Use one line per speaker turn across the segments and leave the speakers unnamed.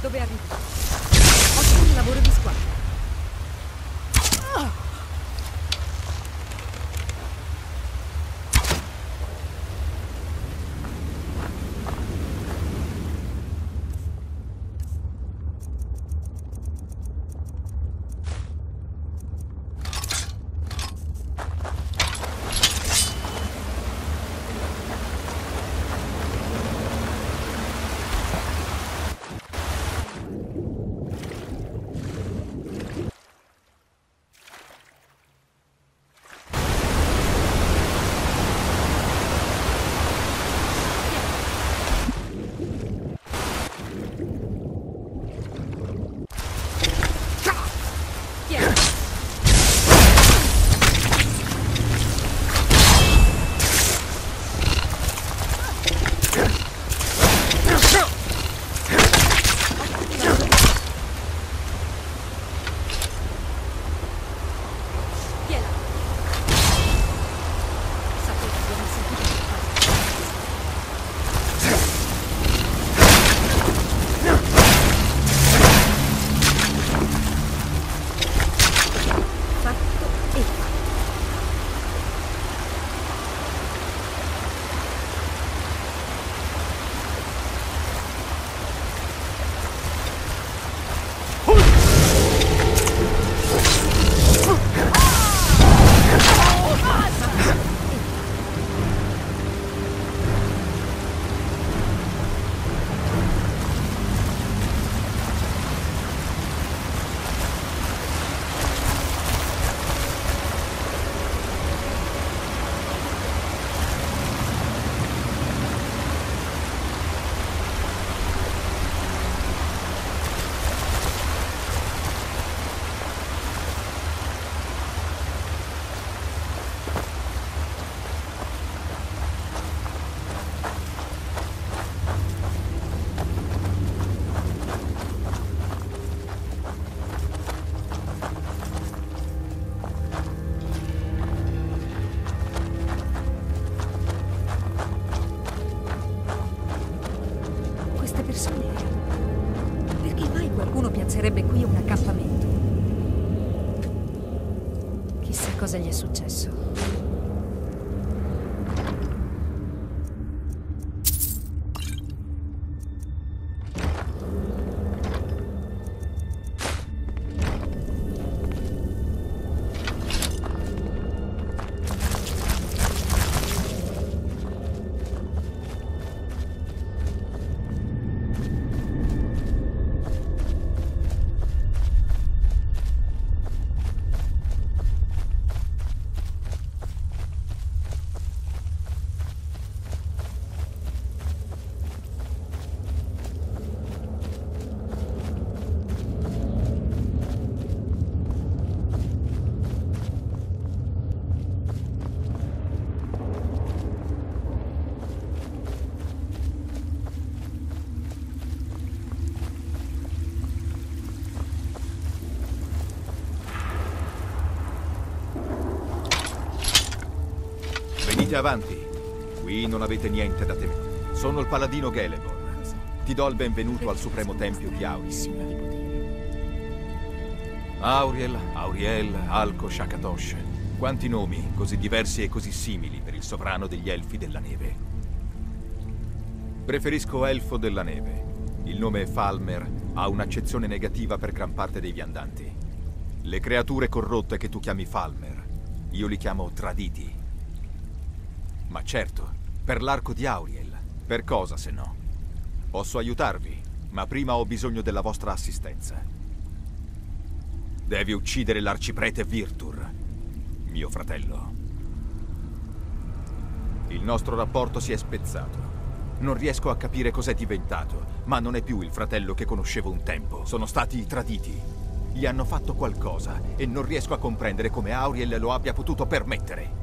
Dove arrivi? Ottimo lavoro di squadra. Cosa gli è successo.
Venite avanti. Qui non avete niente da temere. Sono il paladino Gelebor. Ti do il benvenuto al supremo tempio di Auriel. Auriel, Auriel, Alco, Shakatosh. Quanti nomi, così diversi e così simili per il sovrano degli elfi della neve. Preferisco Elfo della neve. Il nome Falmer ha un'accezione negativa per gran parte dei viandanti. Le creature corrotte che tu chiami Falmer, io li chiamo traditi. Ma certo, per l'arco di Auriel. Per cosa se no? Posso aiutarvi, ma prima ho bisogno della vostra assistenza. Devi uccidere l'arciprete Virtur, mio fratello. Il nostro rapporto si è spezzato. Non riesco a capire cos'è diventato, ma non è più il fratello che conoscevo un tempo. Sono stati traditi. Gli hanno fatto qualcosa e non riesco a comprendere come Auriel lo abbia potuto permettere.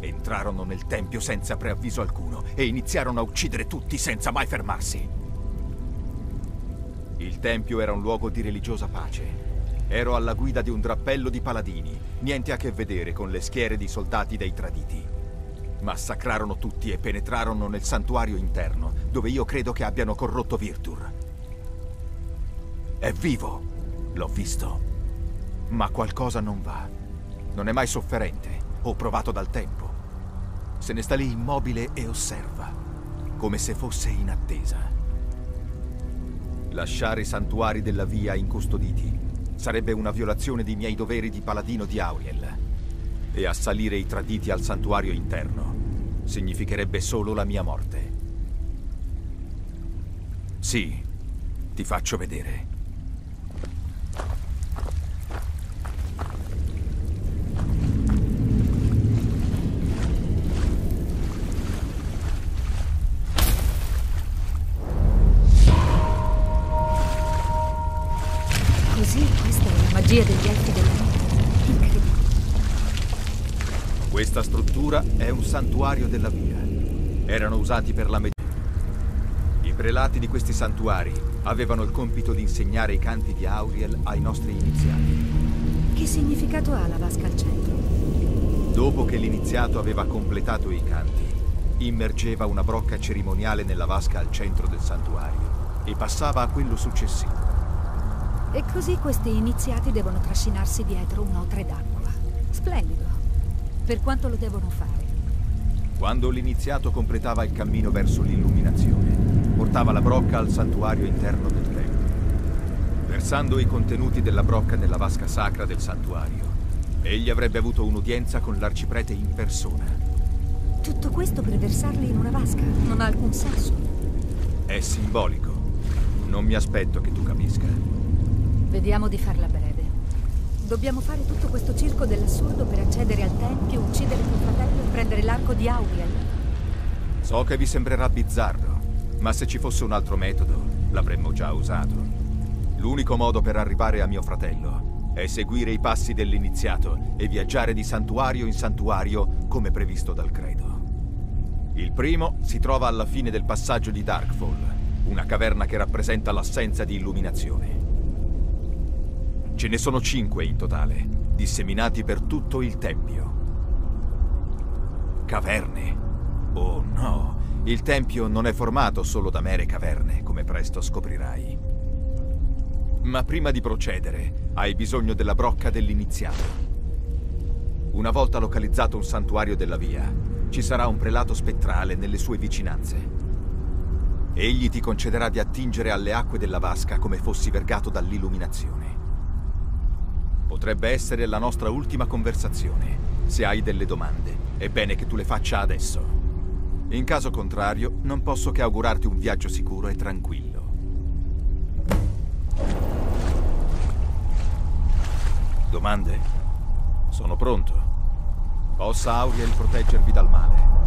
Entrarono nel tempio senza preavviso alcuno e iniziarono a uccidere tutti senza mai fermarsi. Il tempio era un luogo di religiosa pace. Ero alla guida di un drappello di paladini, niente a che vedere con le schiere di soldati dei traditi. Massacrarono tutti e penetrarono nel santuario interno, dove io credo che abbiano corrotto Virtur. È vivo, l'ho visto. Ma qualcosa non va. Non è mai sofferente o provato dal tempo. Se ne sta lì immobile e osserva, come se fosse in attesa. Lasciare i santuari della via incustoditi sarebbe una violazione dei miei doveri di paladino di Auriel. E assalire i traditi al santuario interno significherebbe solo la mia morte. Sì, ti faccio vedere.
Magia degli elfi della. Incredibile.
Questa struttura è un santuario della via. Erano usati per la medicina. I prelati di questi santuari avevano il compito di insegnare i canti di Auriel ai nostri iniziati.
Che significato ha la vasca al centro?
Dopo che l'iniziato aveva completato i canti, immergeva una brocca cerimoniale nella vasca al centro del santuario e passava a quello successivo.
E così questi iniziati devono trascinarsi dietro un'otre d'acqua. Splendido. Per quanto lo devono fare?
Quando l'iniziato completava il cammino verso l'illuminazione, portava la brocca al santuario interno del tempio. Versando i contenuti della brocca nella vasca sacra del santuario, egli avrebbe avuto un'udienza con l'arciprete in persona.
Tutto questo per versarli in una vasca. Non ha alcun senso.
È simbolico. Non mi aspetto che tu capisca.
Vediamo di farla breve. Dobbiamo fare tutto questo circo dell'assurdo per accedere al tempio, uccidere tuo fratello e prendere l'arco di Auriel.
So che vi sembrerà bizzarro, ma se ci fosse un altro metodo, l'avremmo già usato. L'unico modo per arrivare a mio fratello è seguire i passi dell'iniziato e viaggiare di santuario in santuario come previsto dal credo. Il primo si trova alla fine del passaggio di Darkfall, una caverna che rappresenta l'assenza di illuminazione. Ce ne sono cinque in totale, disseminati per tutto il tempio. Caverne? Oh no, il tempio non è formato solo da mere caverne, come presto scoprirai. Ma prima di procedere, hai bisogno della brocca dell'iniziato. Una volta localizzato un santuario della via, ci sarà un prelato spettrale nelle sue vicinanze. Egli ti concederà di attingere alle acque della vasca come fossi vergato dall'illuminazione. Potrebbe essere la nostra ultima conversazione. Se hai delle domande, è bene che tu le faccia adesso. In caso contrario, non posso che augurarti un viaggio sicuro e tranquillo. Domande? Sono pronto. Possa Auriel proteggervi dal male.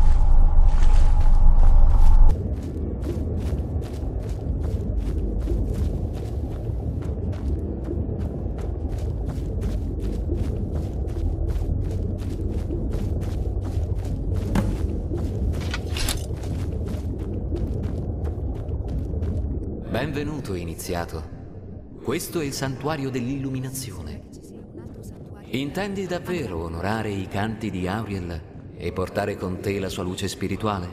Benvenuto, iniziato. Questo è il santuario dell'illuminazione. Intendi davvero onorare i canti di Auriel e portare con te la sua luce spirituale?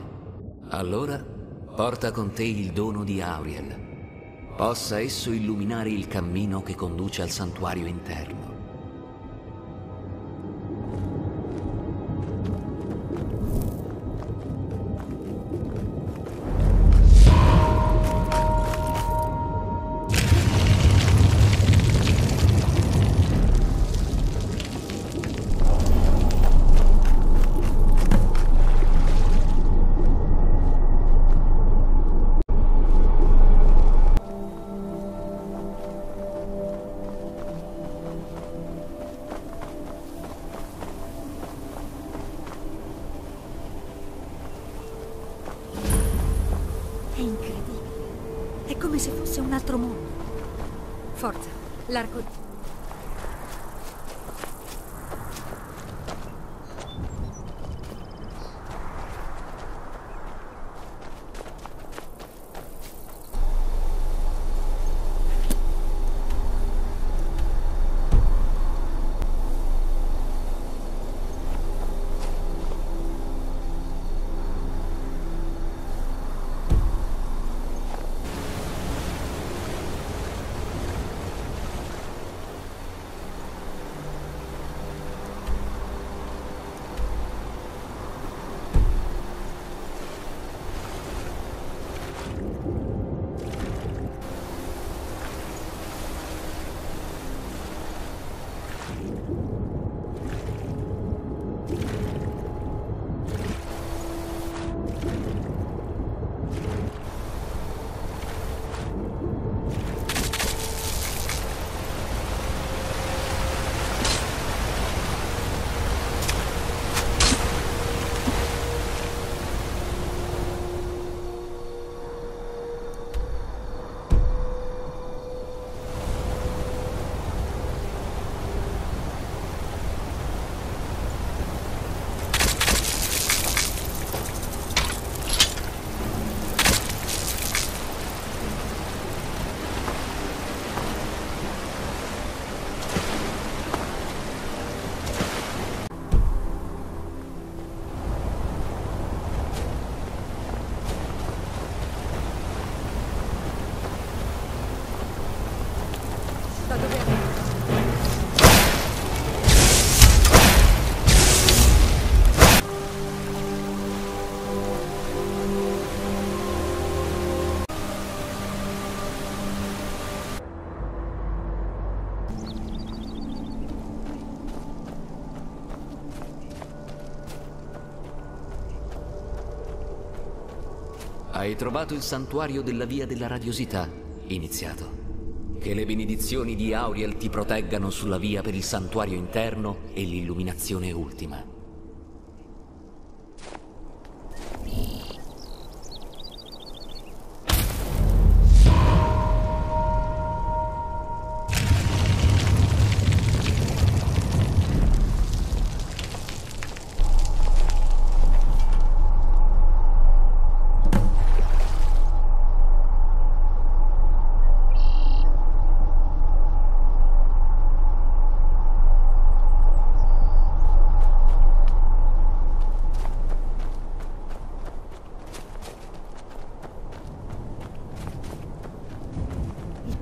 Allora, porta con te il dono di Auriel. Possa esso illuminare il cammino che conduce al santuario interno.
Forza, l'arco...
Hai trovato il santuario della via della radiosità, iniziato. Che le benedizioni di Auriel ti proteggano sulla via per il santuario interno e l'illuminazione ultima.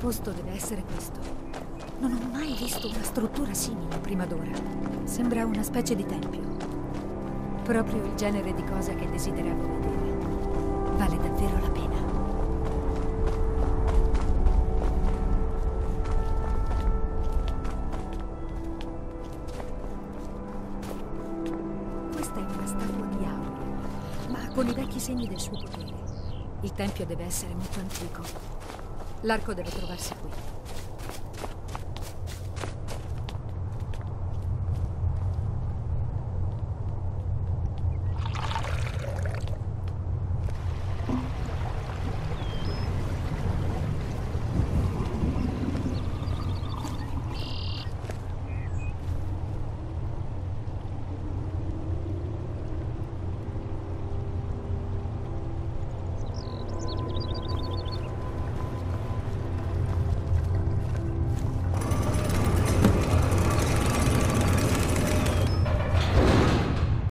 Posto deve essere questo. Non ho mai visto una struttura simile prima d'ora. Sembra una specie di tempio. Proprio il genere di cosa che desideravo vedere. Vale davvero la pena. Questa è una statua di Auriel, ma con i vecchi segni del suo potere. Il tempio deve essere molto antico. L'arco deve trovarsi qui.